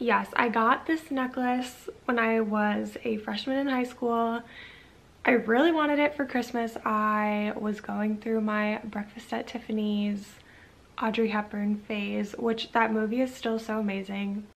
yes, I got this necklace when I was a freshman in high school. I really wanted it for Christmas. I was going through my Breakfast at Tiffany's Audrey Hepburn phase, which that movie is still so amazing.